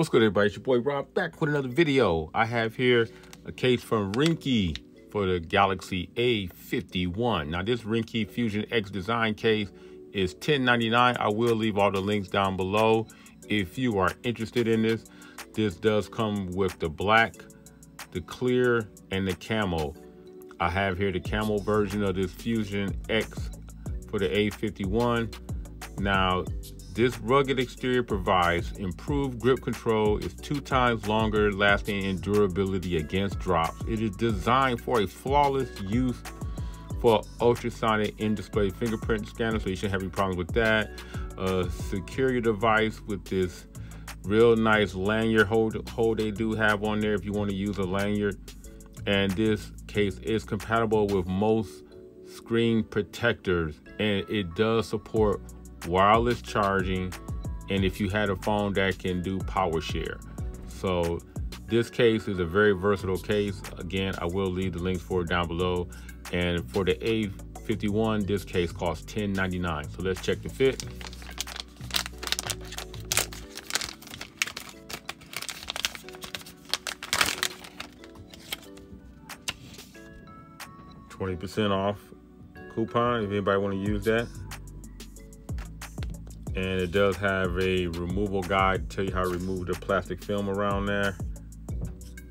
What's good, everybody? It's your boy Rob back with another video. I have here a case from Ringke for the Galaxy A51. Now, this Ringke Fusion X design case is $10.99. I will leave all the links down below if you are interested in this. This does come with the black, the clear, and the camo. I have here the camo version of this Fusion X for the A51. Now, this rugged exterior provides improved grip control, is two times longer lasting and durability against drops. It is designed for a flawless use for ultrasonic in-display fingerprint scanner, so you shouldn't have any problems with that. Uh, secure your device with this real nice lanyard hold, hold they do have on there if you want to use a lanyard. And this case is compatible with most screen protectors and it does support wireless charging, and if you had a phone that can do power share. So this case is a very versatile case. Again, I will leave the links for it down below. And for the A51, this case costs $10.99. So let's check the fit. Twenty percent off coupon if anybody want to use that and it does have a removal guide to tell you how to remove the plastic film around there.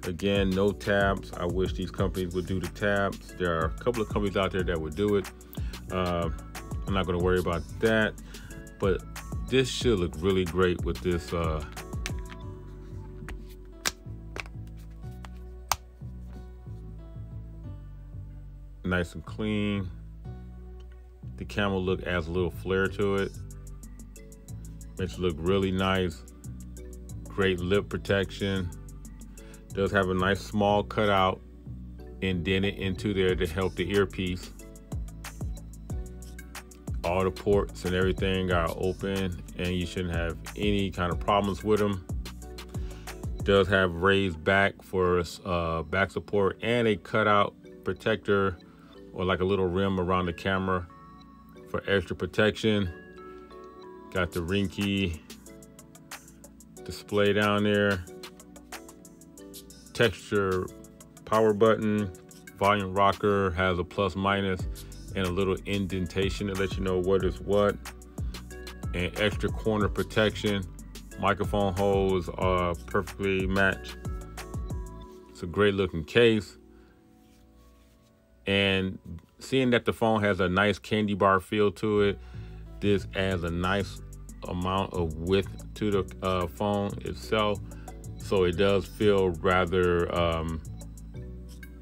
Again no tabs. I wish these companies would do the tabs. There are a couple of companies out there that would do it. Uh, i'm not going to worry about that. But this should look really great with this uh, nice and clean. The camo look adds a little flair to it It look really nice. Great lip protection. Does have a nice small cutout indented into there to help the earpiece. All the ports and everything are open and you shouldn't have any kind of problems with them. Does have raised back for uh, back support and a cutout protector or like a little rim around the camera for extra protection. Got the Ringke display down there. Texture power button. Volume rocker has a plus minus and a little indentation to let you know what is what. And extra corner protection. Microphone holes are uh, perfectly matched. It's a great looking case. And seeing that the phone has a nice candy bar feel to it, this adds a nice amount of width to the uh, phone itself. So it does feel rather um,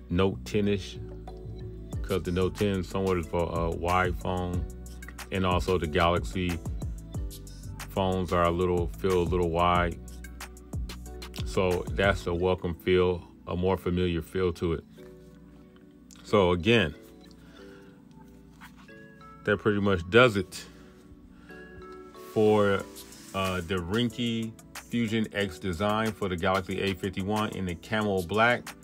Note 10-ish because the Note 10 somewhat is for a wide phone. And also the Galaxy phones are a little, feel a little wide. So that's a welcome feel, a more familiar feel to it. So again, that pretty much does it for uh, the Ringke Fusion X design for the Galaxy A51 in the camo black.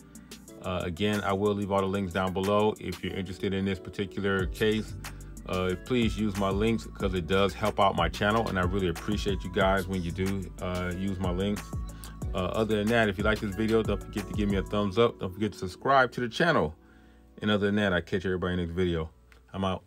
Uh, again, I will leave all the links down below if you're interested in this particular case. Uh, please use my links because it does help out my channel and I really appreciate you guys when you do uh, use my links. Uh, other than that, if you like this video, don't forget to give me a thumbs up. Don't forget to subscribe to the channel. And other than that, I catch everybody in the next video. I'm out.